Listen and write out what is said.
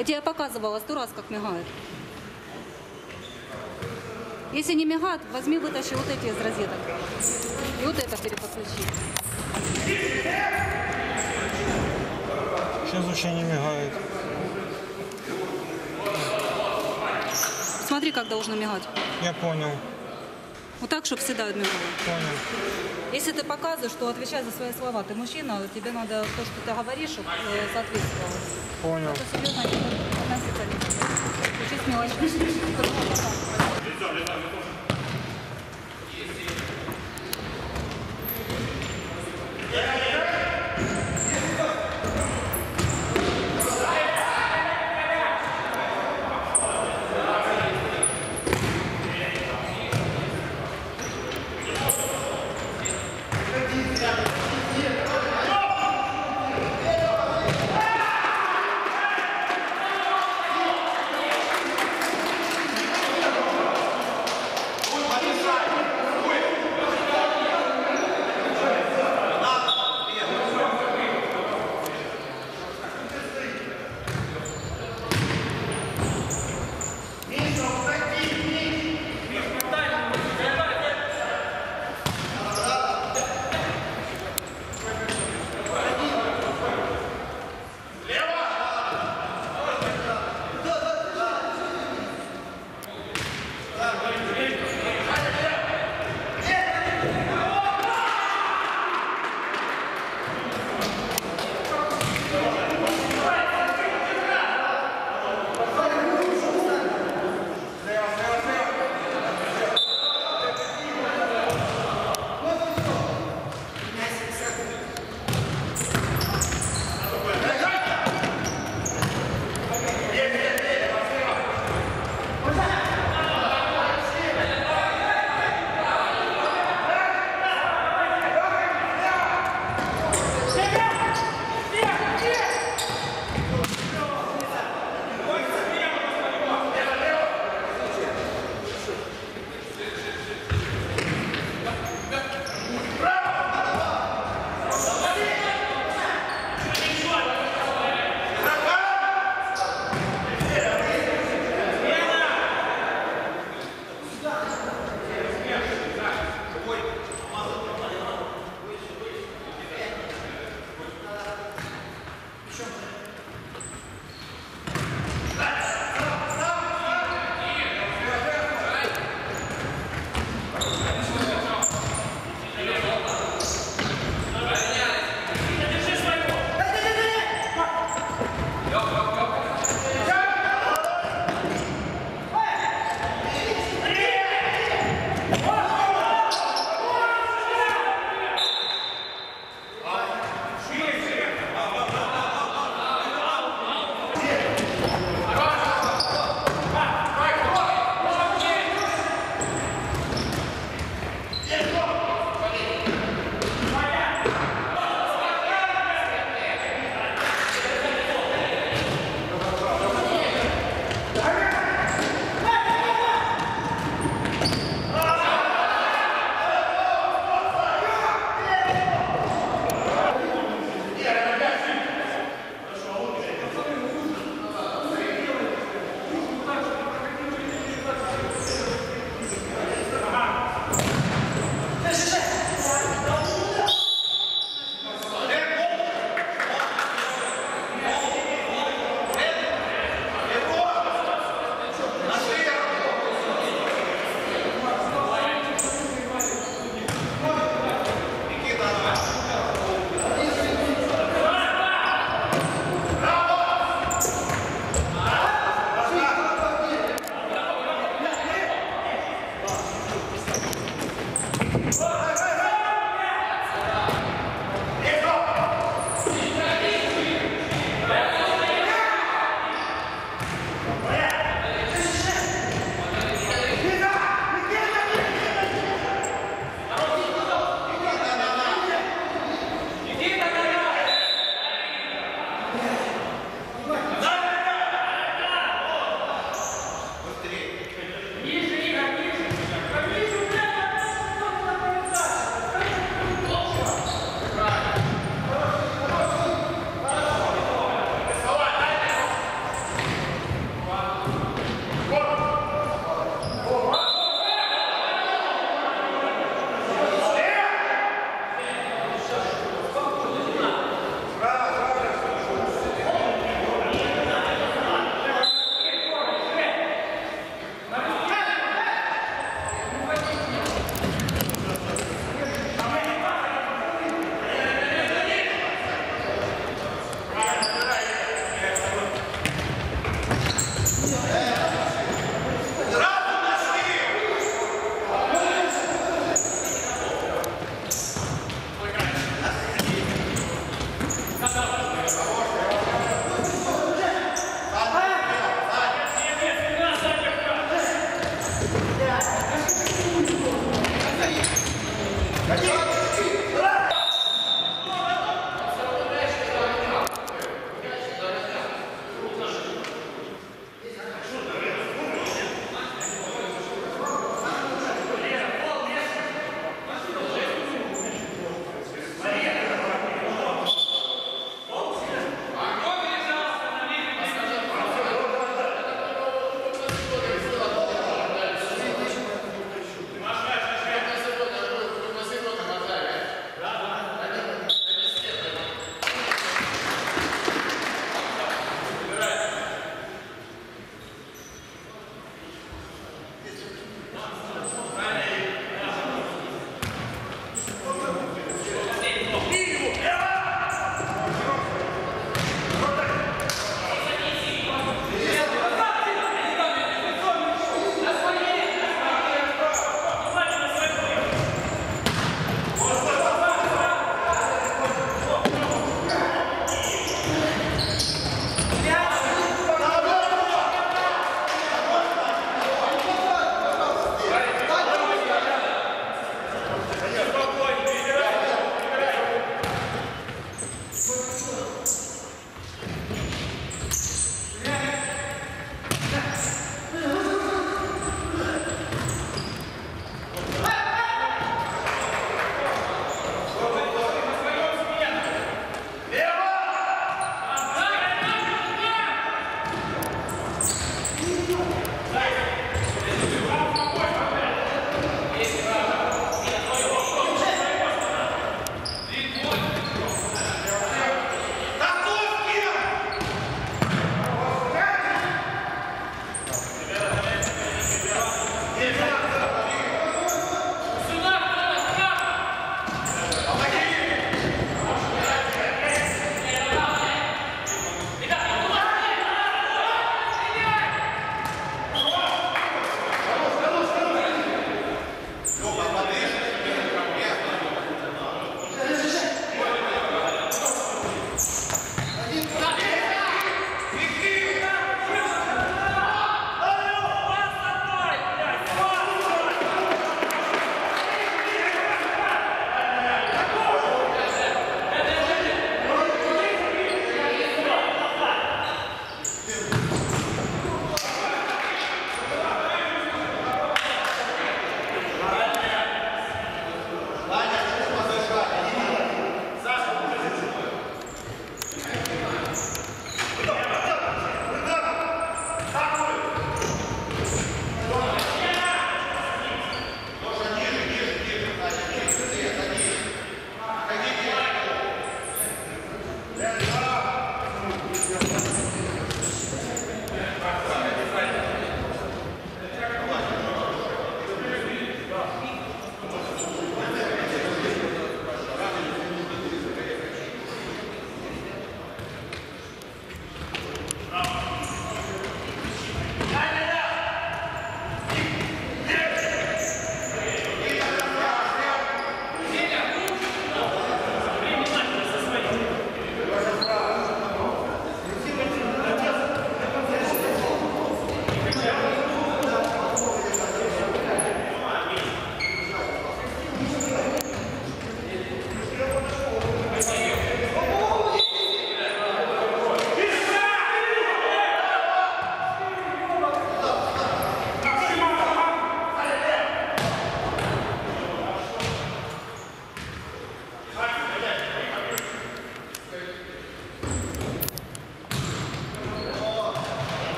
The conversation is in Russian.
Я тебе показывала сто раз, как мигает. Если не мигает, возьми, вытащи вот эти из розеток. И вот это переподключи. Сейчас вообще не мигает. Смотри, как должно мигать. Я понял. Вот так, чтобы всегда мигало. Понял. Если ты показываешь, что отвечай за свои слова, ты мужчина, тебе надо то, что ты говоришь, чтобы э, соответствовало. Понял. Серьезно не относится. Учись мелочи.